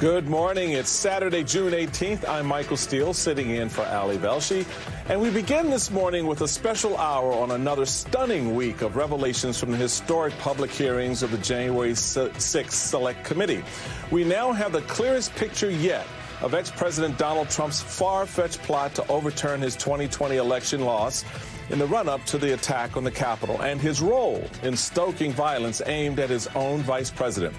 Good morning. It's Saturday, June 18th. I'm Michael Steele, sitting in for Ali Velshi. And we begin this morning with a special hour on another stunning week of revelations from the historic public hearings of the January 6th Select Committee. We now have the clearest picture yet of ex President Donald Trump's far fetched plot to overturn his 2020 election loss in the run up to the attack on the Capitol and his role in stoking violence aimed at his own vice president.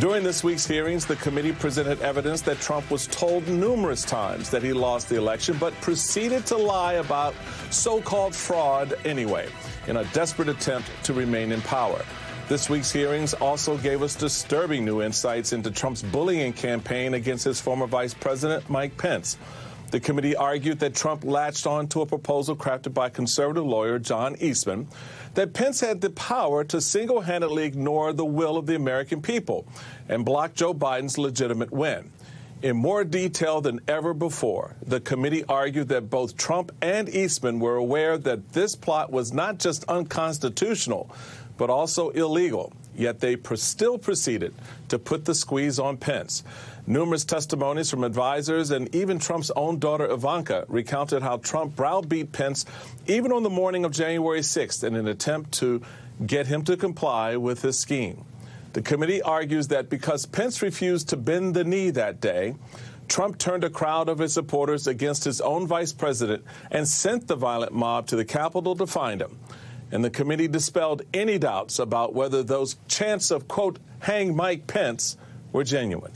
During this week's hearings, the committee presented evidence that Trump was told numerous times that he lost the election, but proceeded to lie about so called fraud anyway, in a desperate attempt to remain in power. This week's hearings also gave us disturbing new insights into Trump's bullying campaign against his former vice president, Mike Pence. The committee argued that Trump latched on to a proposal crafted by conservative lawyer John Eastman that Pence had the power to single handedly ignore the will of the American people and block Joe Biden's legitimate win. In more detail than ever before, the committee argued that both Trump and Eastman were aware that this plot was not just unconstitutional, but also illegal, yet they still proceeded to put the squeeze on Pence. Numerous testimonies from advisors and even Trump's own daughter Ivanka recounted how Trump browbeat Pence even on the morning of January 6th in an attempt to get him to comply with his scheme. The committee argues that because Pence refused to bend the knee that day, Trump turned a crowd of his supporters against his own vice president and sent the violent mob to the Capitol to find him. And the committee dispelled any doubts about whether those chants of, quote, hang Mike Pence were genuine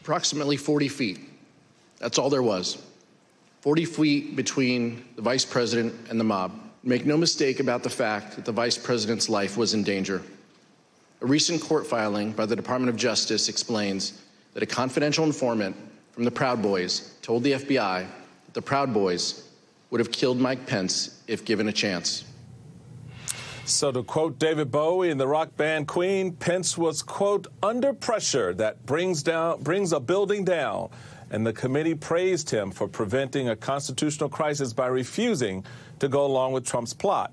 approximately 40 feet. That's all there was. 40 feet between the vice president and the mob. Make no mistake about the fact that the vice president's life was in danger. A recent court filing by the Department of Justice explains that a confidential informant from the Proud Boys told the FBI that the Proud Boys would have killed Mike Pence if given a chance. So, to quote David Bowie in the rock band Queen, Pence was, quote, under pressure that brings, down, brings a building down. And the committee praised him for preventing a constitutional crisis by refusing to go along with Trump's plot.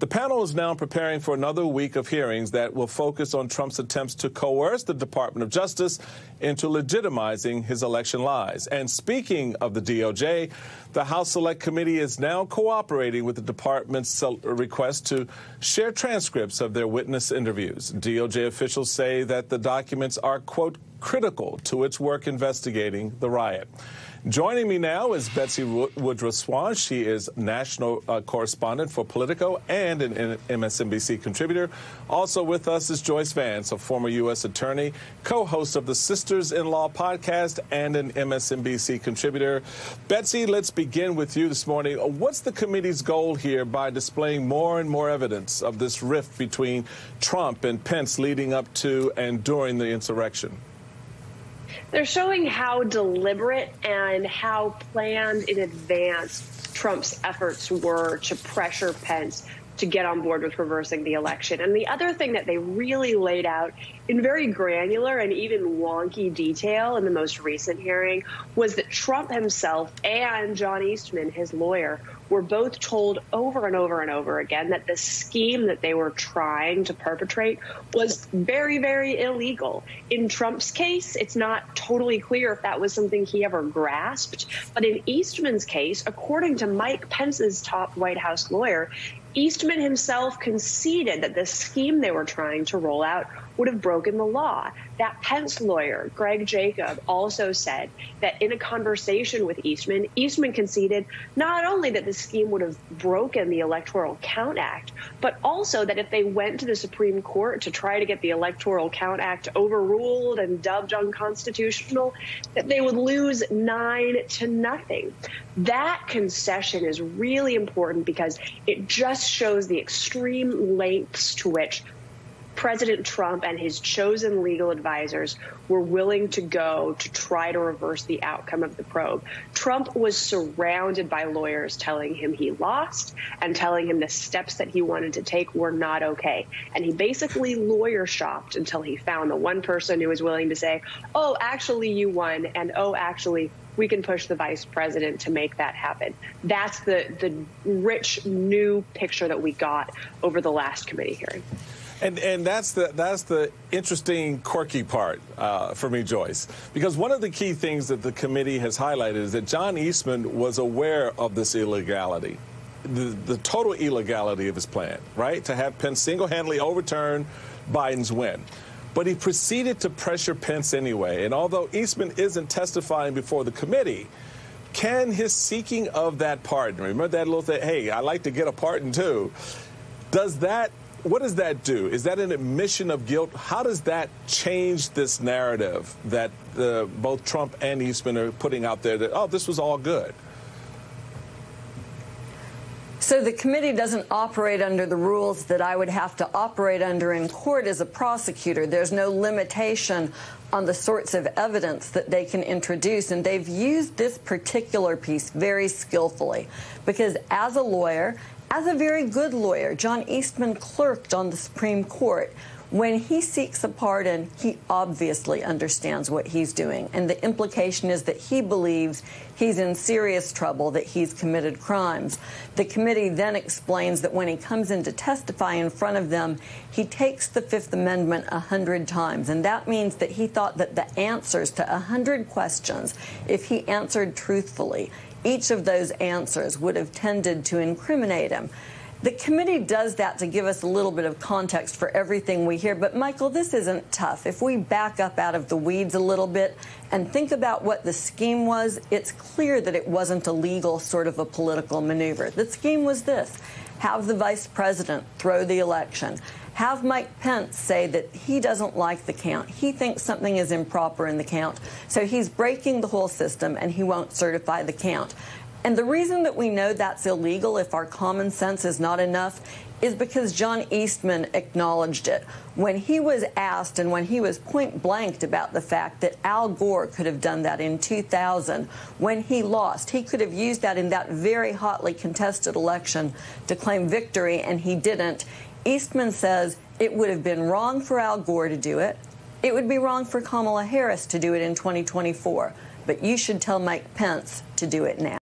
The panel is now preparing for another week of hearings that will focus on Trump's attempts to coerce the Department of Justice into legitimizing his election lies. And speaking of the DOJ, the House Select Committee is now cooperating with the department's request to share transcripts of their witness interviews. DOJ officials say that the documents are, quote, critical to its work investigating the riot. Joining me now is Betsy Woodruff Swan. She is national uh, correspondent for Politico and an MSNBC contributor. Also with us is Joyce Vance, a former U.S. attorney, co host of the Sisters in Law podcast, and an MSNBC contributor. Betsy, let's begin with you this morning. What's the committee's goal here by displaying more and more evidence of this rift between Trump and Pence leading up to and during the insurrection? They're showing how deliberate and how planned in advance Trump's efforts were to pressure Pence to get on board with reversing the election. And the other thing that they really laid out in very granular and even wonky detail in the most recent hearing was that Trump himself and John Eastman, his lawyer, were both told over and over and over again that the scheme that they were trying to perpetrate was very, very illegal. In Trump's case, it's not totally clear if that was something he ever grasped. But in Eastman's case, according to Mike Pence's top White House lawyer, Eastman himself conceded that the scheme they were trying to roll out would have broken the law. That Pence lawyer, Greg Jacob, also said that in a conversation with Eastman, Eastman conceded not only that the scheme would have broken the Electoral Count Act, but also that if they went to the Supreme Court to try to get the Electoral Count Act overruled and dubbed unconstitutional, that they would lose nine to nothing. That concession is really important because it just shows the extreme lengths to which President Trump and his chosen legal advisors were willing to go to try to reverse the outcome of the probe. Trump was surrounded by lawyers telling him he lost and telling him the steps that he wanted to take were not okay. And he basically lawyer shopped until he found the one person who was willing to say, oh, actually, you won, and oh, actually, we can push the vice president to make that happen. That's the, the rich new picture that we got over the last committee hearing. And and that's the that's the interesting, quirky part uh, for me, Joyce, because one of the key things that the committee has highlighted is that John Eastman was aware of this illegality, the the total illegality of his plan, right? To have Pence single-handedly overturn Biden's win. But he proceeded to pressure Pence anyway. And although Eastman isn't testifying before the committee, can his seeking of that pardon, remember that little thing, hey, I like to get a pardon too, does that what does that do? Is that an admission of guilt? How does that change this narrative that uh, both Trump and Eastman are putting out there that, oh, this was all good? So the committee doesn't operate under the rules that I would have to operate under in court as a prosecutor. There's no limitation on the sorts of evidence that they can introduce. And they've used this particular piece very skillfully because as a lawyer, as a very good lawyer, John Eastman clerked on the Supreme Court. When he seeks a pardon, he obviously understands what he's doing. And the implication is that he believes he's in serious trouble, that he's committed crimes. The committee then explains that when he comes in to testify in front of them, he takes the Fifth Amendment a hundred times. And that means that he thought that the answers to a hundred questions, if he answered truthfully, each of those answers would have tended to incriminate him. The committee does that to give us a little bit of context for everything we hear. But, Michael, this isn't tough. If we back up out of the weeds a little bit and think about what the scheme was, it's clear that it wasn't a legal sort of a political maneuver. The scheme was this have the vice president throw the election, have Mike Pence say that he doesn't like the count. He thinks something is improper in the count. So he's breaking the whole system and he won't certify the count. And the reason that we know that's illegal if our common sense is not enough is because John Eastman acknowledged it. When he was asked and when he was point blanked about the fact that Al Gore could have done that in 2000 when he lost, he could have used that in that very hotly contested election to claim victory, and he didn't. Eastman says it would have been wrong for Al Gore to do it. It would be wrong for Kamala Harris to do it in 2024. But you should tell Mike Pence to do it now.